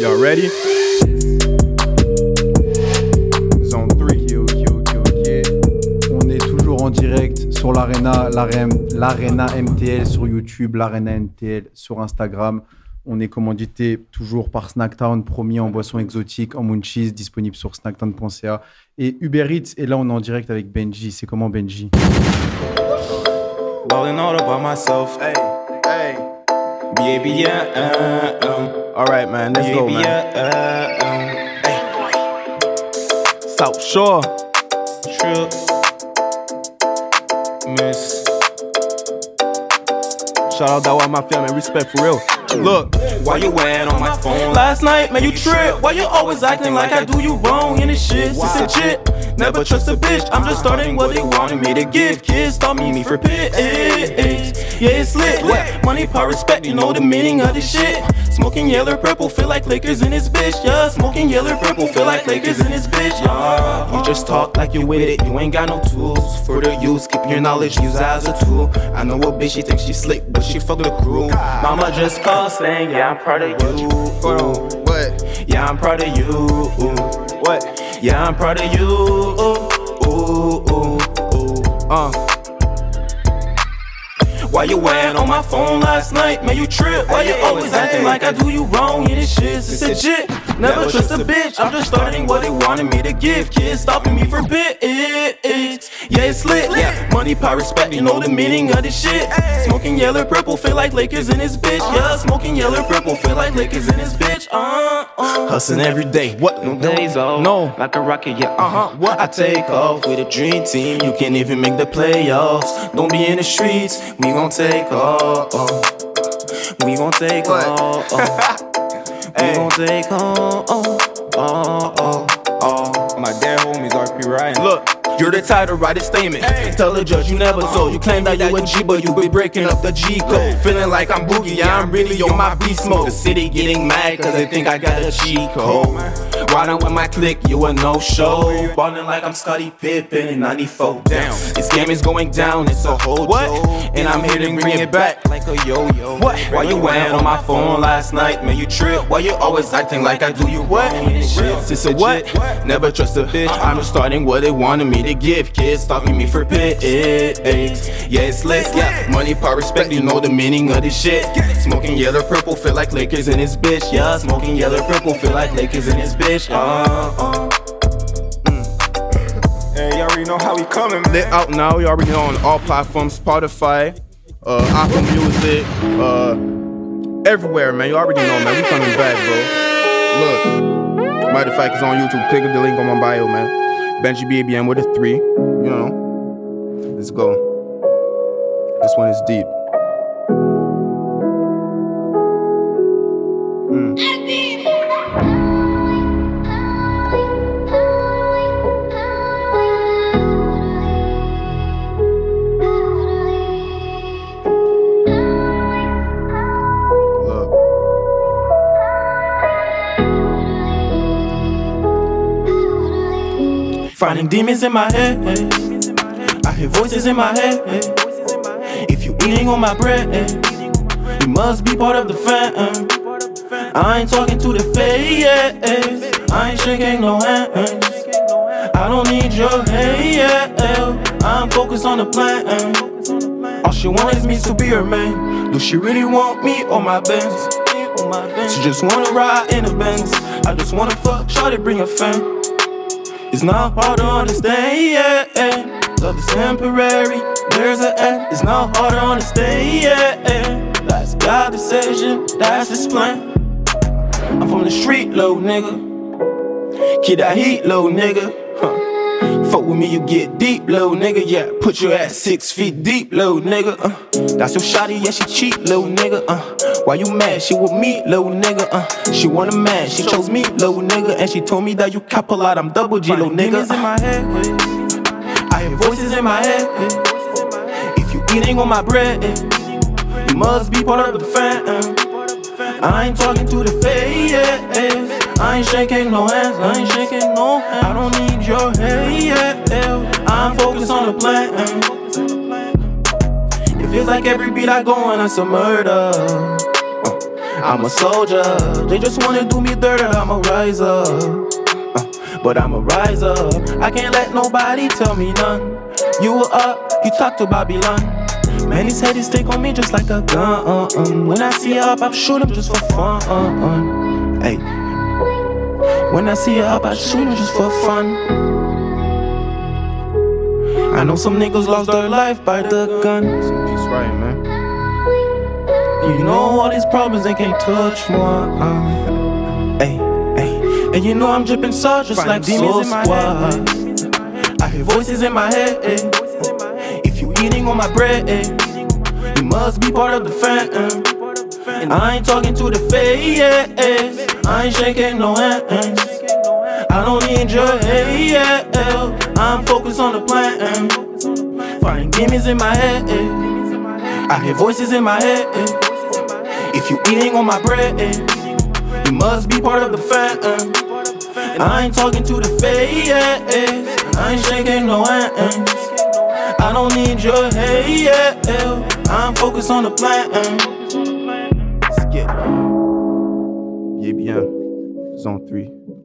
Y'all ready? Zone 3. Ok, ok, ok, ok. On est toujours en direct sur l'Arena, l'Arena MTL sur YouTube, l'Arena MTL sur Instagram. On est commandité toujours par Snacktown, promis en boisson exotique, en munchies, disponible sur snacktown.ca. Et Uber Eats, et là on est en direct avec Benji. C'est comment Benji? Balling all by myself. Hey, hey. Baby, yeah, uh, um. Alright, man, let's go, man. yeah, uh, um. Hey, South Shore. trip. Miss. Shout out that one, my family. Respect for real. Look, Why you wearing on my phone last night? Man, you trip. Why you always acting like I do you wrong? And it's shit, it's a shit. Never trust a bitch. I'm just starting what they wanted me to give. Kids thought me me for pigs. Yeah, it's lit. What? Money, power, respect. You know the meaning of this shit. Smoking yellow, purple, feel like Lakers in this bitch. Yeah, smoking yellow, purple, feel like Lakers in this bitch. Yeah, you just talk like you with it. You ain't got no tools for the use. Keep your knowledge, use as a tool. I know a bitch, she thinks she slick, but she fuck the crew. Mama just called saying, Yeah, I'm proud of you. What? Yeah, I'm proud of you. What? Yeah, I'm proud of you. Ooh, ooh, ooh. Uh, Why you wearing on my phone last night? Man, you trip. Why you always acting like I do you wrong? Yeah, this shit's it's a shit. Never trust a bitch. I'm just starting what they wanted me to give. Kids stopping me for bits. Yeah, it's lit. Yeah, money, power, respect. You know the meaning of this shit. Smoking yellow, purple, feel like Lakers in this bitch. Yeah, smoking yellow, purple, feel like Lakers in this bitch. Uh, uh. Hustling every day. What? No days off. No. Like a rocket, yeah. Uh huh. What? I take off with a dream team. You can't even make the playoffs. Don't be in the streets. We gon' take off. We gon' take off. We Hey. gon' take off. Oh, oh, oh, oh. my dead homies, RP Ryan. Look, You're the title, write a statement. Tell the judge you never told. You claim that you a G, but you be breaking up the G code. Feeling like I'm boogie, yeah, I'm really on my beast mode. The city getting mad cause they think I got a cheat code. Riding with my clique, you a no show. Ballin' like I'm Scottie Pippen in 94. Down. This game is going down, it's a whole What? joke. And I'm here to bring it back like a yo yo. What? Why you wearing on my phone last night? Man, you trip. Why you always acting like I do you what? It's a What? what? Never trust a bitch. Uh-uh. I'm just starting what they wanted me to give. Kids stopping me for pigs. Yeah, it's lit. Yeah, money, power, respect. You know the meaning of this shit. Smoking yellow, purple, feel like Lakers in this bitch. Yeah, smoking yellow, purple, feel like Lakers in this bitch. Uh, uh. Hey, y'all already know how we coming, man. Lit out now. Y'all already know on all platforms, Spotify, uh, Apple Music, uh, everywhere, man. You already know, man. We coming back, bro. Look, matter of fact, it's on YouTube. Click the link on my bio, man. Benji BABM with a three. You know. Let's go. This one is deep. Hmm. Look. Finding demons in my head. I hear voices in my head. If you eating on my bread, you must be part of the fam. I ain't talking to the face. I ain't shaking no hands. I don't need your help. I'm focused on the plan. All she want is me to be her man. Do she really want me or my Benz? She just wanna ride in a Benz. I just wanna fuck, try to bring a fan. It's not hard to understand, yeah. Love is temporary, there's an end. It's not hard to understand, yeah. That's God's decision, that's His plan. I'm from the street, low nigga. Kid, I heat, low nigga. Fuck with me, you get deep, low nigga. Yeah, put your ass six feet deep, low nigga. Uh, that's your shawty, yeah, she cheat, low nigga. Uh, why you mad? She with me, little nigga. Uh, she want a man, she chose me, little nigga. And she told me that you cap a lot, I'm double G, little nigga. in my head, I hear voices in my head. If you eating on my bread, eh, you must be part of the fam. Eh. I ain't talking to the face. I ain't shaking no hands. I ain't shaking no hands. I don't need your help. I'm focused on the plan. Eh. It feels like every beat I go on, it's a murder. I'm a soldier. They just wanna do me dirt, and I'm a riser. Uh, but I'm a riser. I can't let nobody tell me none. You were up, you talked to Babylon. Man, these headies take on me just like a gun. Uh. When I see you up, I shoot them just for fun. Hey. When I see you up, I shoot them just for fun. I know some niggas lost their life by the gun. Peace right, man. You know all these problems they can't touch more. Uh. Hey, hey, and you know I'm dripping sauce just like demons in my head. I hear voices in my head. eh. If you eating on my bread, you must be part of the fam. And I ain't talking to the face. I ain't shaking no hands. I don't need your help. I'm focused on the plan. Fighting demons in my head. I hear voices in my head. If you eating on my bread, you must be part of the fam. I ain't talking to the face. I ain't shaking no hands. I don't need your help. I'm focused on the plan. It. Yeah, bien. Zone 3.